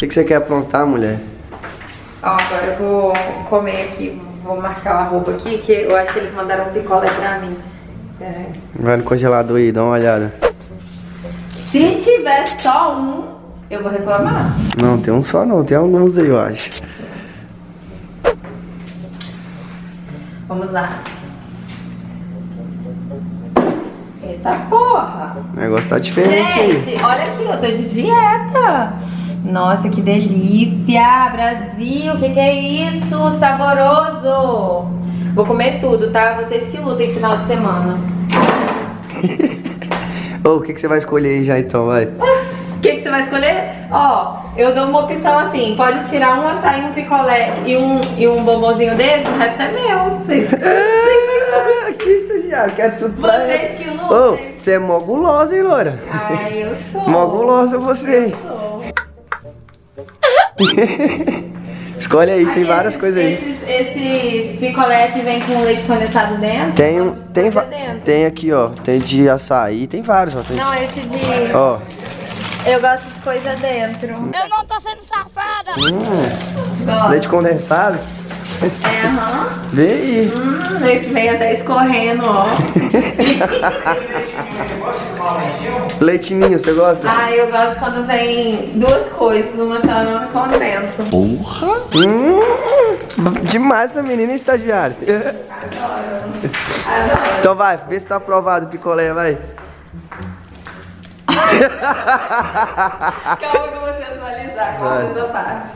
que, que você quer aprontar, mulher? Ó, agora eu vou comer aqui, vou marcar o arroba aqui, que eu acho que eles mandaram um picolé pra mim. Pera aí. Vai no congelador aí, dá uma olhada. Se tiver só um, eu vou reclamar. Não, tem um só não, tem alguns aí, eu acho. Vamos lá. Eita porra! O negócio tá diferente aí. Gente, olha aqui, eu tô de dieta. Nossa, que delícia! Brasil, o que, que é isso? Saboroso! Vou comer tudo, tá? Vocês que lutem final de semana. Ô, o que, que você vai escolher aí já então, vai? O que, que você vai escolher? Ó, eu dou uma opção assim: pode tirar um açaí, um picolé e um, e um bombonzinho desse, o resto é meu. Vocês, Ah, que estagiário, quer tudo vocês que Ô, lutem. você é mó gulosa, hein, Loura? Ai, eu sou. Mó gulosa você. Sou. Escolhe aí, tem várias esses- coisas aí. Esses, esses picolé que vem com leite condensado dentro? Tem, um- tem, dentro. tem aqui, ó. Tem de açaí, tem vários, ó. Tem, Não, esse de. ó. Eu gosto de coisa dentro. Eu não tô sendo safada. Hum, leite condensado. É, aham. Vê aí. Hum, esse veio até escorrendo, ó. Leitinho, você gosta? Ah, eu gosto quando vem duas coisas, uma só não me contento. Porra! Hum, demais essa menina, hein, estagiário. Então vai, vê se tá aprovado o picolé, vai. Calma que eu vou sensualizar com Vai. essa parte.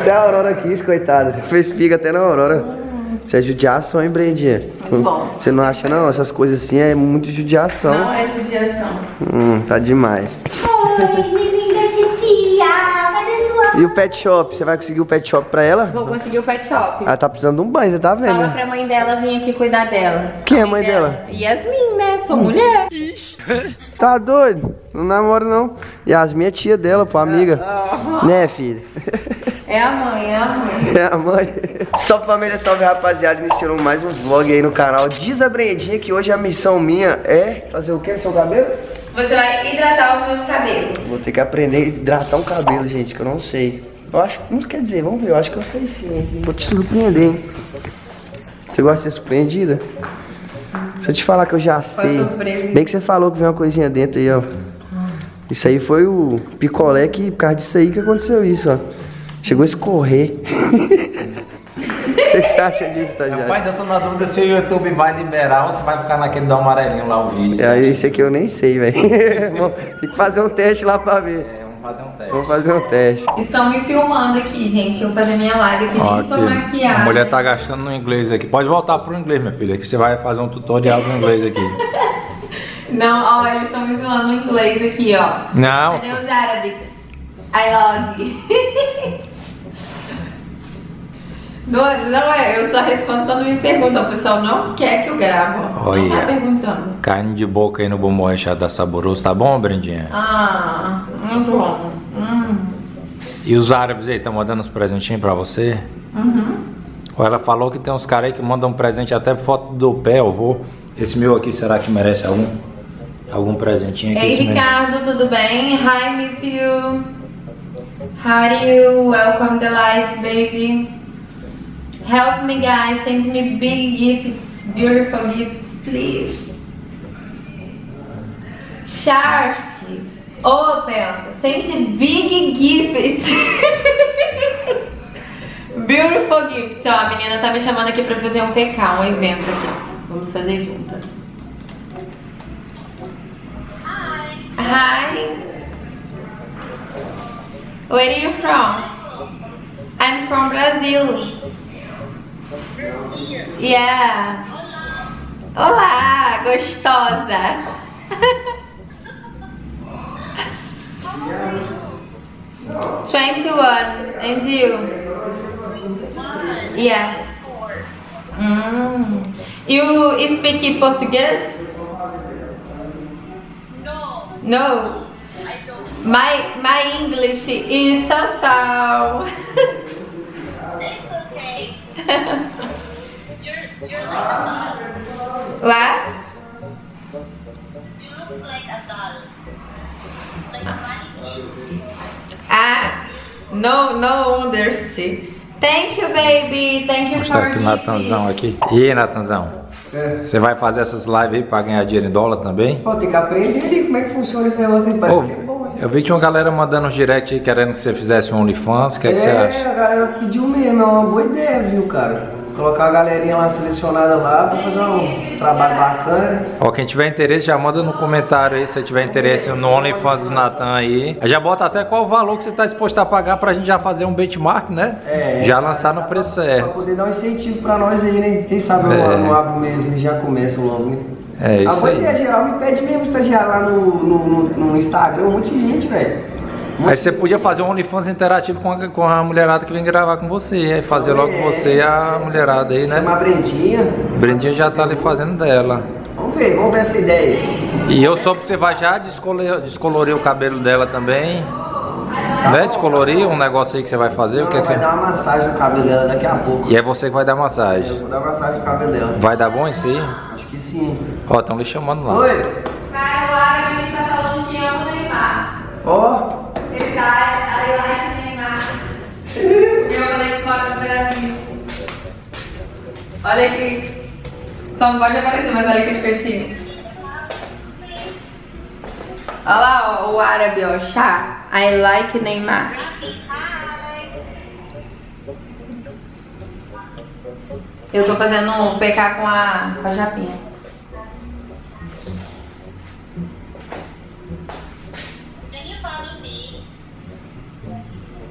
Até a Aurora quis, coitada. Fez figa até na Aurora. Isso é judiação, hein, Brendinha? Muito bom. Você não acha, não? Essas coisas assim é muito judiação. Não é judiação. Hum, tá demais. Oi, E o pet shop? Você vai conseguir o pet shop pra ela? Vou conseguir o pet shop. Ela tá precisando de um banho, você tá vendo? Fala pra mãe dela vir aqui cuidar dela. Quem é a mãe dela? Yasmin, né? Sou mulher. Tá doido? Não namoro, não. Yasmin é tia dela, pô, amiga. Aham. Né, filha? É a mãe, é a mãe. É a mãe. Salve família, salve rapaziada. Iniciando mais um vlog aí no canal. Diz a Brendinha que hoje a missão minha é fazer o que no seu cabelo? Você vai hidratar os meus cabelos. Vou ter que aprender a hidratar um cabelo, gente, que eu não sei. Eu acho, não quer dizer, vamos ver, eu acho que eu sei sim. Vou te surpreender, hein? Você gosta de ser surpreendida? Se eu te falar que eu já sei. Bem que você falou que vem uma coisinha dentro aí, ó. Isso aí foi o picolé que, por causa disso aí que aconteceu isso, ó. Chegou a escorrer. O que você acha disso, estagiário? Rapaz, eu tô na dúvida se o YouTube vai liberar ou se vai ficar naquele do amarelinho lá o vídeo. É, esse aqui eu nem sei, velho. Tem que fazer um teste lá pra ver. É, vamos fazer um teste. Vamos fazer um teste. Estão me filmando aqui, gente. Eu vou fazer minha live aqui, Ó, nem tô aqui, maquiada. a mulher tá gastando no inglês aqui. Pode voltar pro inglês, minha filha, que você vai fazer um tutorial do inglês aqui. Não, ó, eles estão me zoando no inglês aqui, ó. Não, Cadê os árabes? I love you. Não, não é, eu só respondo quando me perguntam. O pessoal não quer que eu gravo. Não tá Olha. perguntando. carne de boca aí no bombom recheado da saboroso, tá bom, Brendinha? Ah, muito bom. Hum. E os árabes aí, estão mandando uns presentinhos pra você? Uhum. Ela falou que tem uns caras aí que mandam um presente até foto do pé, eu vou. Esse meu aqui, será que merece algum? Algum presentinho aqui? Ei, Ricardo, tudo bem? Hi, miss you. How are you? Welcome to life, baby. Help me, guys. Send me big gifts, beautiful gifts, please. Charles, open. Send big gifts. beautiful gifts. Ó, a menina tá me chamando aqui pra fazer um PK, um evento aqui. Vamos fazer juntas. Hi. Where are you from? I'm from Brazil. Yeah. Olá, gostosa. Twenty-one, and you? Yeah. Mm. You speak Portuguese? No, No. My my English is so so. It's okay. What? You like a doll. Like. Ah, no, no understand. Thank you, baby. Thank you Gostar for Natanzão aqui. E aí, Natanzão? É. Você é. vai fazer essas lives aí pra ganhar dinheiro em dólar também? Pô, tem que aprender como é que funciona esse negócio aí. Parece Ô, que é bom, hein? Eu vi que tinha uma galera mandando um direct aí querendo que você fizesse um OnlyFans. O que, é, que você é, acha? É, a galera pediu mesmo. É uma boa ideia, viu, cara? Colocar a galerinha lá selecionada lá pra fazer um trabalho bacana, né? Ó, quem tiver interesse, já manda no comentário aí se você tiver interesse no OnlyFans do Natan aí. Já bota até qual o valor que você tá disposto a pagar pra gente já fazer um benchmark, né? já lançar no preço Pra certo. poder dar um incentivo pra nós aí, né? Quem sabe eu É. não abro mesmo e já começo logo, né? É a isso boa aí. ideia geral me pede mesmo estagiário lá no, no, no, no Instagram, um monte de gente, velho. Aí você podia fazer um OnlyFans interativo com a, com a mulherada que vem gravar com você. Aí fazer logo com você e a mulherada aí, Chama a né? Brendinha. Brendinha já tá ali fazendo dela. Vamos ver, vamos ver essa ideia. E eu soube que você vai já descolorir, descolorir o cabelo dela também. Né? Descolorir um negócio aí que você vai fazer. O que é que vai você... dar uma massagem no cabelo dela daqui a pouco. E é você que vai dar Eu massagem. vou dar massagem no cabelo dela. Vai dar bom isso aí? Acho que sim. Ó, estão lhe chamando lá. Oi! Cara, o árabe tá falando que ama o Neymar. Ó! Ele tá, I like Neymar. Eu falei que fora do Brasil. Olha aqui. Só não pode aparecer, mas olha aqui no. Olha lá, ó, o árabe, ó, chá. I like Neymar. Eu tô fazendo um PK com a, com a Japinha.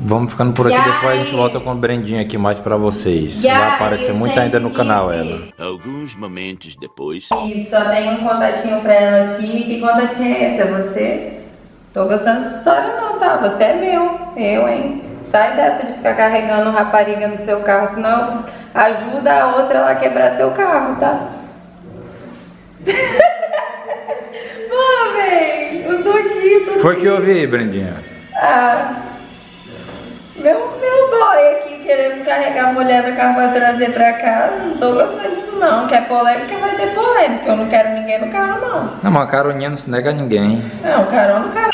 Vamos ficando por aqui, E depois a gente volta com o Brendinho aqui mais pra vocês. E Vai aparecer muito ainda no canal ela. Alguns momentos depois. E só tem um contatinho pra ela aqui. Que contatinho é esse? É você? Tô gostando dessa história não, tá? Você é meu. Eu, hein? Sai dessa de ficar carregando rapariga no seu carro, senão ajuda a outra lá a quebrar seu carro, tá? Pô, véi, eu tô aqui, tô Foi que eu ouvi, Brendinha. Ah, meu, meu boy aqui querendo carregar a mulher no carro pra trazer pra casa. Não tô gostando disso não. Quer polêmica, vai ter polêmica. Eu não quero ninguém no carro, não. Não, mas a caroninha não se nega a ninguém. Não, carona no carro.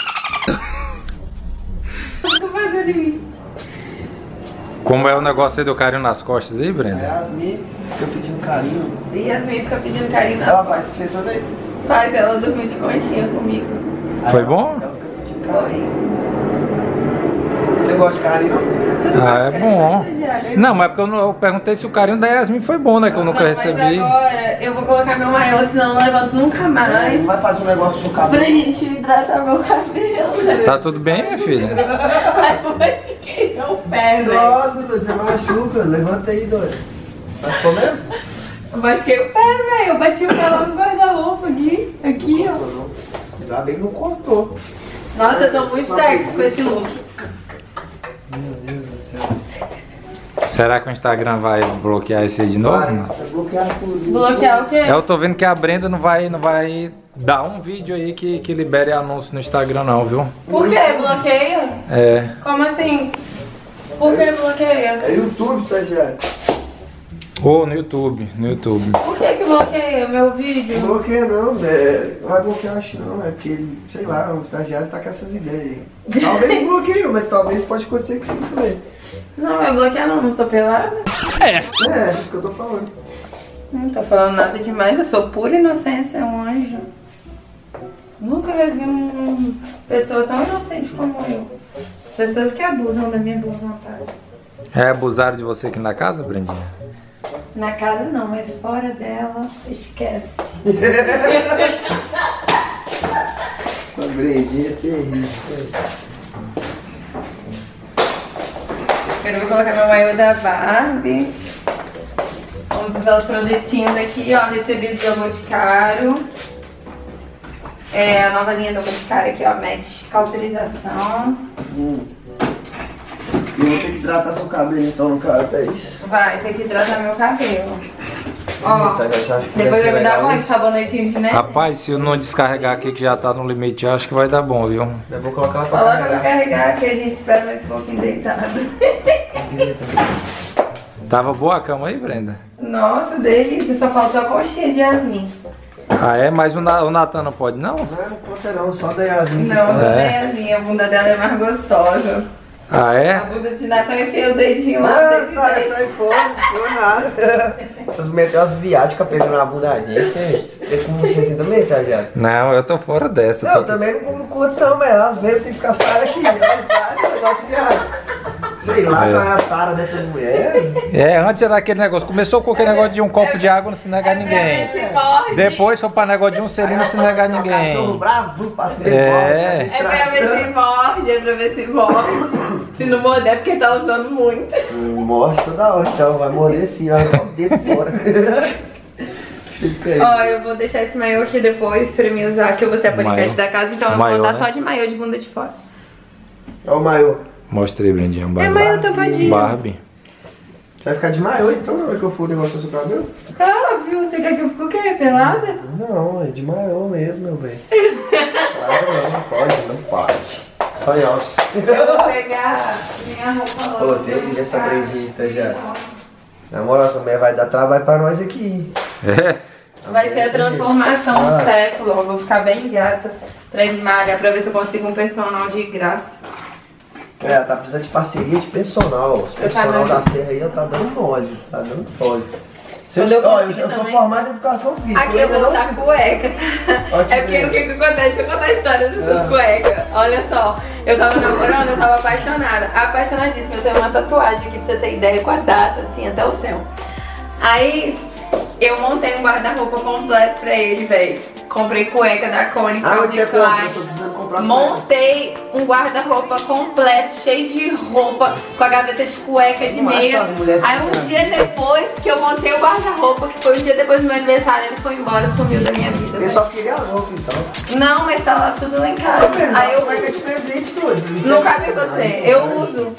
O que eu vou fazer de mim? Como é o negócio aí do carinho nas costas aí, A Brenda? Yasmin fica pedindo carinho. E Yasmin fica pedindo carinho Ela faz que você também. Faz ela dormir de conchinha comigo. Foi bom? Ela fica pedindo carinho. Foi. Você gosta de carinho, não? Você não Ah, gosta é de carinho, bom. Não, mas porque eu, não- eu perguntei se o carinho da Yasmin foi bom, né? Que eu nunca Não, recebi. Agora eu vou colocar meu maiô, senão eu não levanto nunca mais. Vai fazer um negócio no seu Pra cabelo. gente hidratar meu cabelo. Tá tudo bem, minha filha? Ai, eu machuquei meu pé, velho. Nossa, doido, você machuca. Levanta aí, doido. Tá comendo? Eu machuquei o pé, velho. Eu bati o pé lá no guarda-roupa aqui. Aqui, ó. Ainda bem que não cortou. Nossa, eu tô muito sexy com esse look. Meu Deus do céu. Será que o Instagram vai bloquear esse aí de novo? Vai, vai bloquear tudo. Bloquear o quê? Eu tô vendo que a Brenda não vai, não vai dar um vídeo aí que, que libere anúncio no Instagram não, viu? Por que bloqueia? É. Como assim? Por que bloqueia? É YouTube, estagiário. Ou no YouTube, no YouTube. Bloqueia meu Não vídeo? bloqueia não, é, não vai bloquear acho não, é porque ele, sei lá, o estagiário tá com essas ideias aí. Talvez não bloqueie, mas talvez pode acontecer que sim também. Não vai bloquear não, não tô pelada. É, é isso que eu tô falando. Não tô falando nada demais, eu sou pura inocência, um anjo. Nunca vi uma pessoa tão inocente como eu. As pessoas que abusam da minha boa vontade. É abusaram de você aqui na casa, Brendinha? Na casa não, mas fora dela, esquece. Essa brendinha é terrível. Agora eu vou colocar meu maiô da Barbie. Vamos usar os produtinhos aqui, ó, recebidos do Boticário. É a nova linha do Boticário aqui, ó, Match Cauterização. Hum. E eu vou ter que hidratar seu cabelo então, no caso, é isso. Vai, tem que hidratar meu cabelo. Ó, vai depois eu vou dar isso? sabonetinho de né? Rapaz, se eu não descarregar aqui que já tá no limite, eu acho que vai dar bom, viu? Eu vou colocar ela pra Coloca pra carregar. carregar que a gente espera mais um pouquinho deitado. Tava boa a cama aí, Brenda? Nossa, delícia, só faltou a conchinha de Yasmin. Ah, é? Mas o, Na- o Natan não pode, não? Não, não conta não, só da Yasmin. Não, pode. só É. da Yasmin, a bunda dela é mais gostosa. Ah, A é? bunda de Natan enfiou o dedinho lá. Ah, tá, dentro. sai fora, não foi nada. Vocês meteram umas viáticas pegando na bunda da gente, né, gente? Tem com você assim também, Sérgio? Não, eu tô fora dessa. Não, tô eu também não como curto não, mas elas veio, tem que ficar saindo aqui. Elas saem, negócio viado. Sei lá É. qual é a tara dessas mulheres. É, antes era aquele negócio. Começou com aquele negócio de um copo de água não se negar a É pra ninguém. ver se morde. Depois foi pra negócio de um selinho não se negar a Cachorro ninguém. bravo, passeio É. É pra ver se morde, é pra ver se morde. Se não morder é porque tá usando muito. Morre toda hora, então vai morder sim, vai dedo fora. Ó, eu vou deixar esse maiô aqui depois pra mim usar, que eu vou ser a Maiô. da casa, então eu Maiô, vou botar né? só de maiô de bunda de fora. Ó o maiô. Mostra aí, Brandinha. É Barbie. maiô tampadinho. Barbie. Você vai ficar de maiô então na hora que eu for o negócio do seu cabelo? Óbvio, você quer que eu fique o quê? Pelada? Não, é de maiô mesmo, meu bem. Claro, não, não pode, não pode. Só em office. Eu vou pegar minha roupa Ô, logo. tem essa grandista já. Na moral, essa mulher vai dar trabalho pra nós aqui. É. Vai ser a transformação Ah. do século. Eu vou ficar bem gata pra ir malhar, pra ver se eu consigo um personal de graça. É, tá precisando de parceria de personal. Os personal da Serra aí ó, tá dando mole. Tá dando mole. Se eu, eu ó, eu, eu sou formado em educação física. Aqui eu vou usar cueca, É porque o que que acontece? Deixa eu contar a história dessas Ah. cuecas. Olha só, eu tava namorando, eu tava apaixonada. Apaixonadíssima. Eu tenho uma tatuagem aqui pra você ter ideia com a data, assim, até o céu. Aí eu montei um guarda-roupa completo pra ele, velho. Comprei cueca da Cônica, Ah, eu de Montei um guarda-roupa completo, cheio de roupa, com a gaveta de cueca, de meia. Aí um dia depois que eu montei o guarda-roupa, que foi um dia depois do meu aniversário, ele foi embora, sumiu da minha vida. Ele só queria a roupa, então. Não, mas tá lá tudo lá em casa. Aí eu não cabe em você, eu uso.